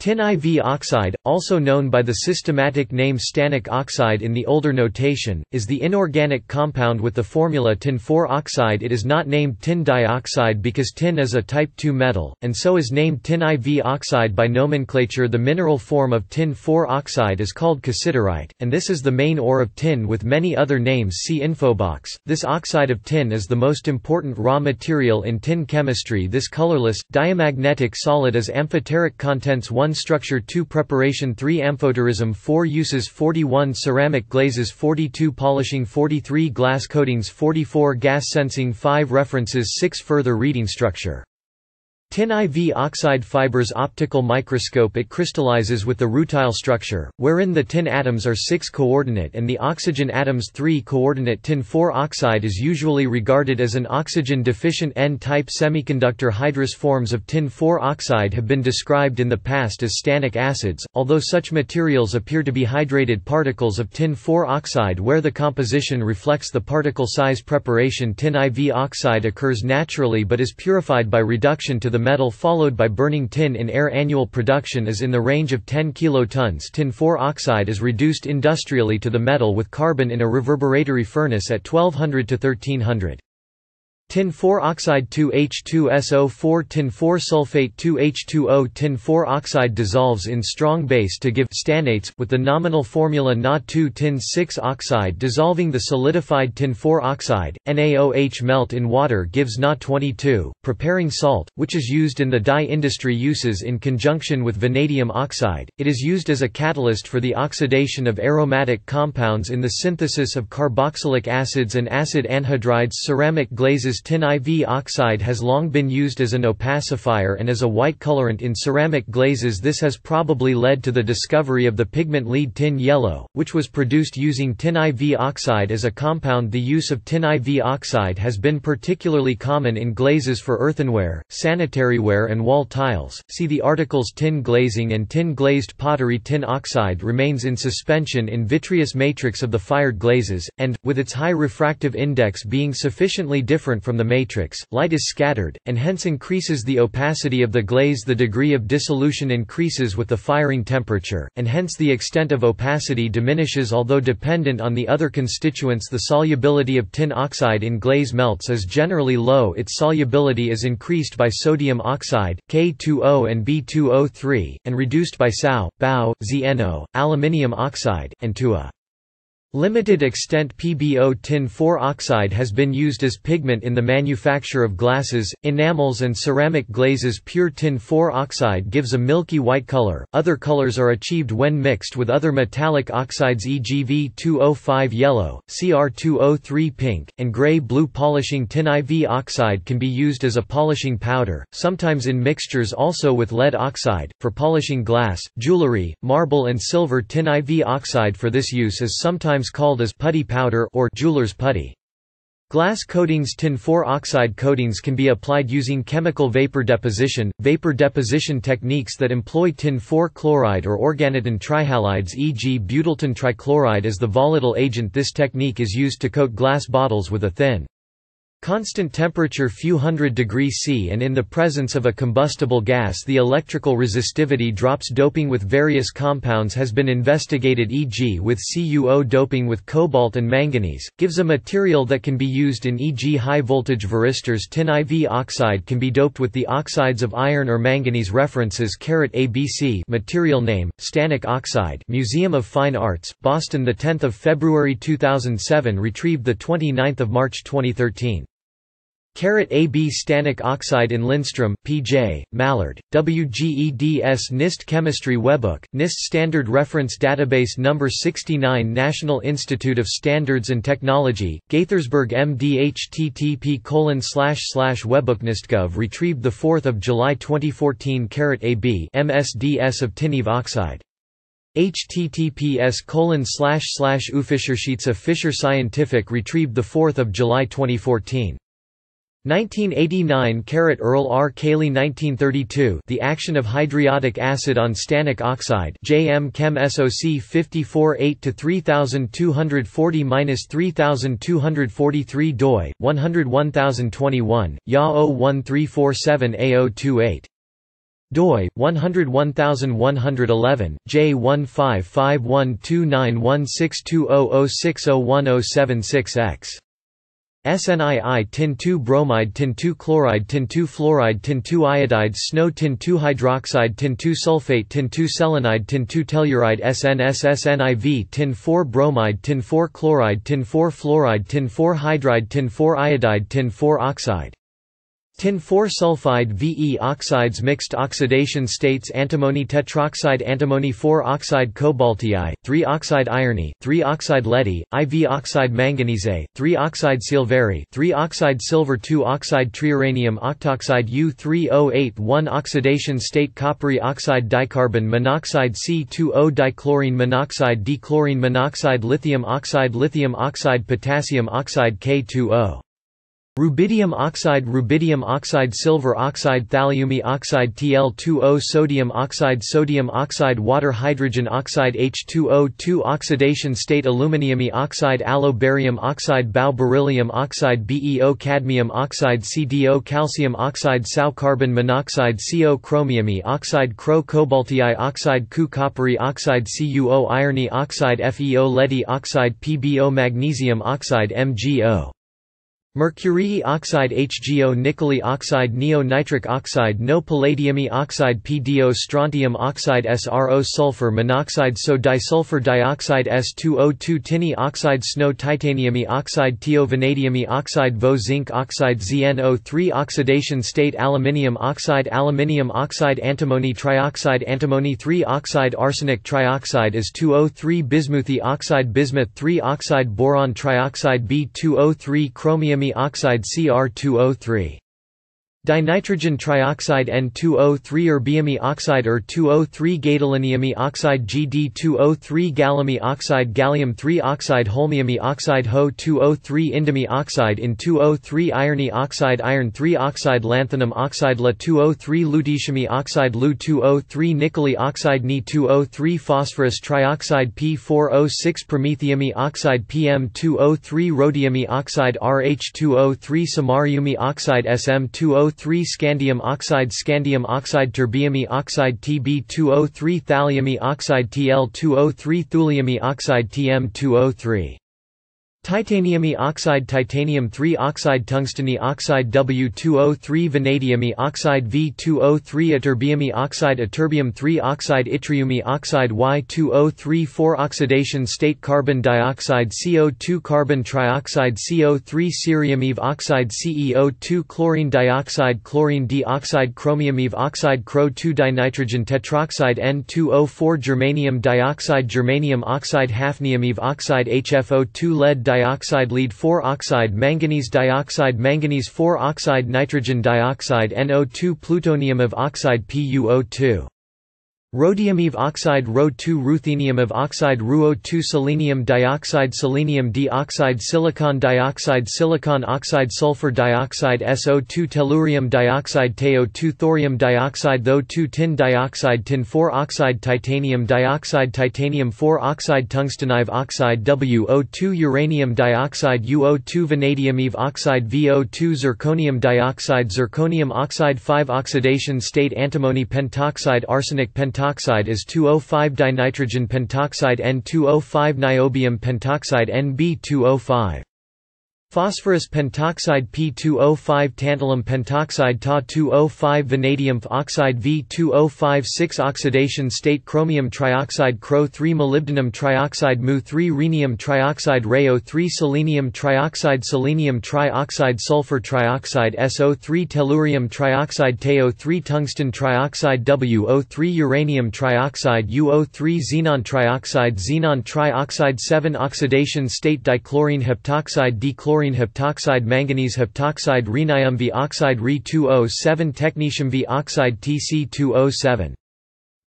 Tin IV oxide, also known by the systematic name stannic oxide in the older notation, is the inorganic compound with the formula tin-4 oxide. It is not named tin dioxide because tin is a type II metal, and so is named tin IV oxide by nomenclature. The mineral form of tin-4 oxide is called cassiterite, and this is the main ore of tin with many other names. See infobox. This oxide of tin is the most important raw material in tin chemistry. This colorless, diamagnetic solid is amphoteric contents 1 1 Structure 2 Preparation 3 Amphoterism 4 Uses 41 Ceramic glazes 42 Polishing 43 Glass coatings 44 Gas sensing 5 References 6 Further reading Structure Tin IV oxide fibers optical microscope It crystallizes with the rutile structure, wherein the tin atoms are 6-coordinate and the oxygen atoms 3-coordinate Tin-4 oxide is usually regarded as an oxygen-deficient N-type semiconductor. Hydrous forms of tin-4 oxide have been described in the past as stannic acids, although such materials appear to be hydrated particles of tin-4 oxide where the composition reflects the particle size. Preparation Tin IV oxide occurs naturally but is purified by reduction to the metal followed by burning tin in air Annual production is in the range of 10 kilotons Tin-4 oxide is reduced industrially to the metal with carbon in a reverberatory furnace at 1200 to 1300. Tin-4 oxide 2H2SO4 Tin-4 sulfate 2H2O Tin-4 oxide dissolves in strong base to give stannates, with the nominal formula Na2 Tin-6 oxide dissolving the solidified Tin-4 oxide, NaOH melt in water gives Na22, preparing salt, which is used in the dye industry uses in conjunction with vanadium oxide, it is used as a catalyst for the oxidation of aromatic compounds in the synthesis of carboxylic acids and acid anhydrides ceramic glazes tin IV oxide has long been used as an opacifier and as a white colorant in ceramic glazes. This has probably led to the discovery of the pigment lead tin yellow, which was produced using tin IV oxide as a compound. The use of tin IV oxide has been particularly common in glazes for earthenware, sanitaryware and wall tiles, see the articles tin glazing and tin glazed pottery. Tin oxide remains in suspension in vitreous matrix of the fired glazes, and, with its high refractive index being sufficiently different from from the matrix, light is scattered, and hence increases the opacity of the glaze. The degree of dissolution increases with the firing temperature, and hence the extent of opacity diminishes although dependent on the other constituents. The solubility of tin oxide in glaze melts is generally low. Its solubility is increased by sodium oxide, K2O and B2O3, and reduced by SaO, BaO, ZNO, aluminium oxide, and to a Limited extent PbO tin 4 oxide has been used as pigment in the manufacture of glasses, enamels and ceramic glazes. Pure tin 4 oxide gives a milky white color, other colors are achieved when mixed with other metallic oxides e.g. V2O5 yellow, Cr2O3 pink, and gray-blue polishing tin IV oxide can be used as a polishing powder, sometimes in mixtures also with lead oxide, for polishing glass, jewelry, marble and silver tin IV oxide for this use is sometimes sometimes called as putty powder or jeweler's putty. Glass coatings Tin 4 oxide coatings can be applied using chemical vapor deposition, vapor deposition techniques that employ tin 4 chloride or organotin trihalides e.g. butyl trichloride as the volatile agent this technique is used to coat glass bottles with a thin Constant temperature few hundred degrees C and in the presence of a combustible gas the electrical resistivity drops doping with various compounds has been investigated e.g. with CuO doping with cobalt and manganese, gives a material that can be used in e.g. high-voltage varistors tin IV oxide can be doped with the oxides of iron or manganese references carat ABC material name, stannic oxide Museum of Fine Arts, Boston 10 February 2007 retrieved 29 March 2013 Carat AB stannic oxide in Linstrom, P.J., Mallard, WGEDS NIST Chemistry Webbook, NIST Standard Reference Database No. 69 National Institute of Standards and Technology, Gaithersburg MD http webbooknistgov retrieved 4 July 2014 Carat AB MSDS of tinEV oxide https colon slash slash Fisher Scientific retrieved 4 July 2014 1989 Carat Earle R. Caley 1932 The action of hydriodic acid on stannic oxide JM Chem SOC 54 8 to 3240-3243 doi 101021 YA 01347 A028 doi 101111 J155129162006010076X SNII tin 2 bromide tin 2 chloride tin 2 fluoride tin 2 iodide snow tin 2 hydroxide tin 2 sulfate tin 2 selenide tin 2 telluride SNSSNIV tin 4 bromide tin 4 chloride tin 4 fluoride tin 4 hydride tin 4 iodide tin 4 oxide Tin 4 sulfide VE oxides mixed oxidation states antimony tetroxide antimony 4 oxide cobalti 3 oxide irony 3 oxide lead IV oxide manganese 3 oxide silveri 3 oxide silver 2 oxide triuranium octoxide U3081 oxidation state coppery oxide dicarbon monoxide C2O dichlorine monoxide dechlorine monoxide lithium oxide lithium oxide potassium oxide K2O Rubidium oxide Rubidium oxide Silver oxide Thallium oxide Tl2O Sodium oxide Sodium oxide Water Hydrogen oxide H2O 2 Oxidation state Aluminium oxide Allo Barium oxide Bau Beryllium oxide BeO Cadmium oxide CdO Calcium oxide Sau Carbon monoxide CO Chromium oxide Cro Cobalti oxide Cu Coppery oxide CuO Irony oxide FeO Lead oxide PbO Magnesium oxide MgO Mercury oxide HgO nickel oxide neo-nitric oxide no palladium oxide PDO strontium oxide SRO sulfur monoxide so disulfur dioxide S2O2 tin oxide snow titanium oxide TO vanadium oxide Vo zinc oxide ZNO3 oxidation state aluminium oxide aluminium oxide antimony trioxide antimony 3 oxide arsenic trioxide is 2O3 bismuth oxide bismuth 3 oxide boron trioxide B2O3 chromium oxide Cr2O3 Dinitrogen trioxide N2O3 erbium oxide Er2O3 gadolinium oxide Gd2O3 gallium oxide gallium-3 oxide holmium oxide Ho2O3 indium oxide In2O3 iron oxide iron-3 oxide lanthanum oxide La2O3 lutetium oxide Lu2O3 nickel oxide Ni2O3 phosphorus trioxide P4O6 promethium oxide PM2O3 rhodium oxide RH2O3 samarium oxide SM2O3 2 scandium oxide scandium oxide terbium oxide Tb2O3 thallium oxide Tl2O3 thulium oxide Tm2O3 Titanium oxide titanium 3 oxide tungsten oxide W2O3 vanadium oxide V2O3 ytterbium oxide ytterbium 3 oxide yttrium oxide Y2O3 4 oxidation state carbon dioxide CO2 carbon trioxide CO3 cerium oxide CEO2 chlorine dioxide chlorine dioxide chromium oxide Cro2 dinitrogen tetroxide N2O4 germanium dioxide germanium oxide hafnium oxide HFO2 lead dioxide lead 4 oxide manganese dioxide manganese 4 oxide nitrogen dioxide NO2 plutonium of oxide PuO2 Rhodium Eve oxide Ro2 ruthenium of oxide RuO2 selenium dioxide selenium dioxide silicon dioxide silicon oxide sulfur dioxide SO2 tellurium dioxide TiO2 thorium dioxide Tho2 tin dioxide tin 4 oxide titanium dioxide titanium 4 oxide tungstenive oxide WO2 uranium dioxide UO2 vanadium Eve oxide VO2 zirconium dioxide zirconium oxide 5 oxidation state antimony pentoxide arsenic pentoxide pentoxide is 2O5 dinitrogen pentoxide N2O5 niobium pentoxide Nb2O5 Phosphorus pentoxide P2O5 tantalum pentoxide Ta2O5 vanadium oxide V2O5 6 oxidation state chromium trioxide Cro3 molybdenum trioxide Mu3 rhenium trioxide Ray03 selenium trioxide selenium trioxide sulfur trioxide SO3 tellurium trioxide TiO3 tungsten trioxide WO3 uranium trioxide UO3 xenon trioxide xenon trioxide 7 oxidation state dichlorine heptoxide dechlorine chlorine heptoxide manganese heptoxide rhenium V oxide Re2O7 technetium V oxide Tc2O7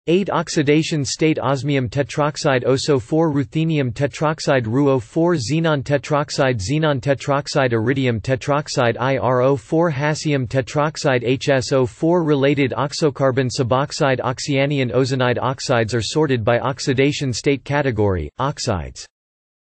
8 oxidation state osmium tetroxide OSO4 ruthenium tetroxide RuO4 xenon tetroxide xenon tetroxide iridium tetroxide IRO4 hassium tetroxide HSO4 related oxocarbon suboxide oxyanion ozonide oxides are sorted by oxidation state category, oxides